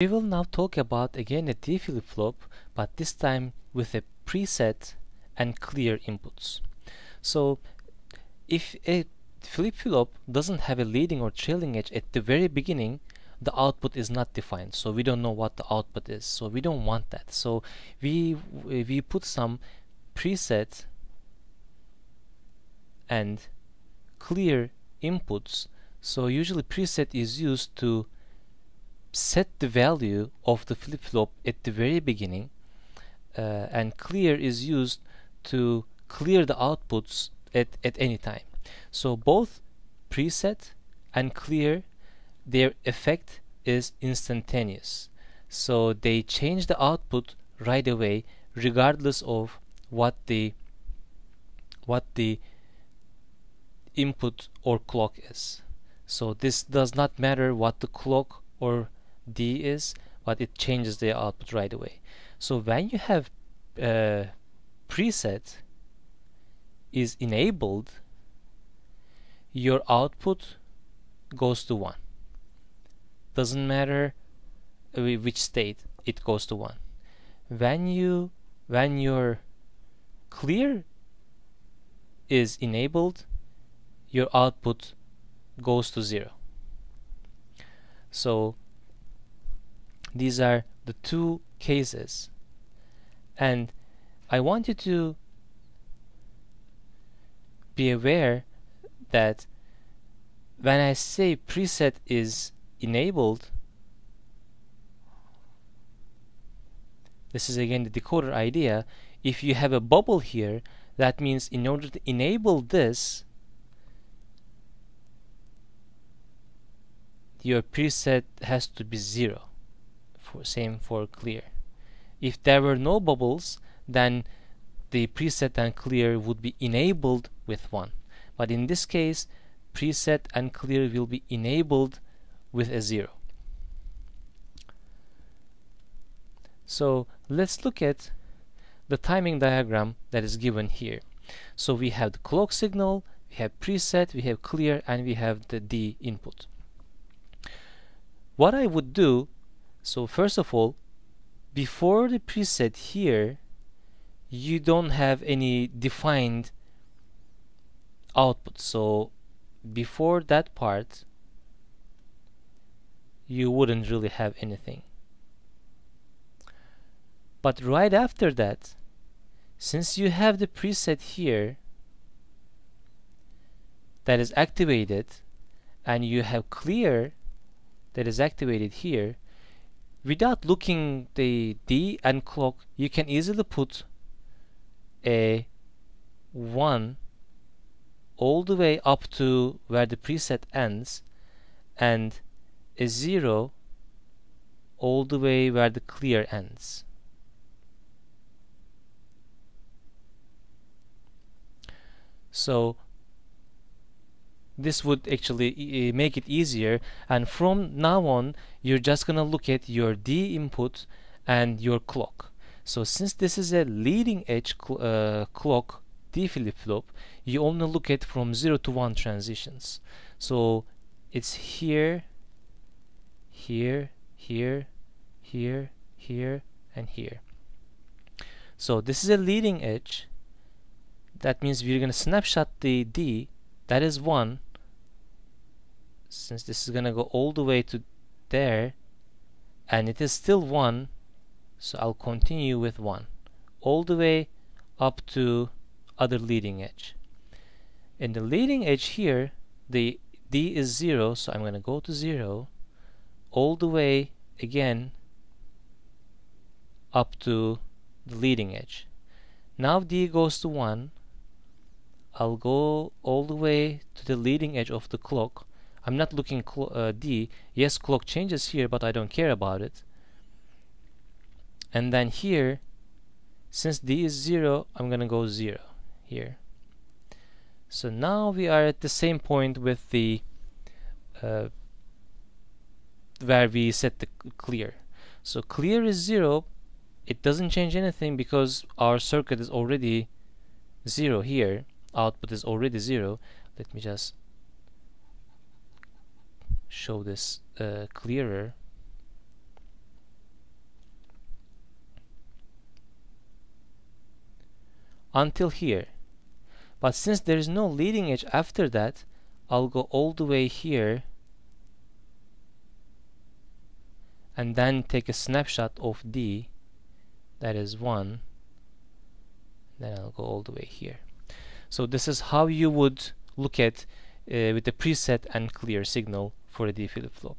We will now talk about again a D flip-flop, but this time with a preset and clear inputs. So if a flip-flop doesn't have a leading or trailing edge at the very beginning, the output is not defined. So we don't know what the output is. So we don't want that. So we we put some preset and clear inputs. So usually preset is used to set the value of the flip-flop at the very beginning uh, and clear is used to clear the outputs at, at any time. So both preset and clear their effect is instantaneous. So they change the output right away regardless of what the what the input or clock is. So this does not matter what the clock or D is, but it changes the output right away. So when you have uh, preset is enabled, your output goes to 1. Doesn't matter which state it goes to 1. When you when your clear is enabled, your output goes to 0. So these are the two cases. And I want you to be aware that when I say preset is enabled, this is again the decoder idea. If you have a bubble here, that means in order to enable this, your preset has to be zero for same for clear. If there were no bubbles then the preset and clear would be enabled with 1 but in this case preset and clear will be enabled with a 0 so let's look at the timing diagram that is given here. So we have the clock signal we have preset we have clear and we have the D input. What I would do so first of all, before the preset here, you don't have any defined output. So before that part, you wouldn't really have anything. But right after that, since you have the preset here that is activated and you have clear that is activated here, without looking the D and clock you can easily put a 1 all the way up to where the preset ends and a 0 all the way where the clear ends. So this would actually make it easier. And from now on you're just gonna look at your D input and your clock. So since this is a leading edge cl uh, clock D flip-flop you only look at from 0 to 1 transitions. So it's here here here here here and here. So this is a leading edge. That means we're to snapshot the D. That is 1 since this is gonna go all the way to there and it is still 1 so I'll continue with 1 all the way up to other leading edge. In the leading edge here the D is 0 so I'm gonna go to 0 all the way again up to the leading edge. Now D goes to 1 I'll go all the way to the leading edge of the clock I'm not looking uh, D. Yes, clock changes here, but I don't care about it. And then here, since D is 0, I'm going to go 0 here. So now we are at the same point with the uh, where we set the clear. So clear is 0. It doesn't change anything because our circuit is already 0 here. Output is already 0. Let me just show this uh, clearer. Until here. But since there is no leading edge after that I'll go all the way here and then take a snapshot of D that is 1 then I'll go all the way here. So this is how you would look at uh, with the preset and clear signal for a D flip-flop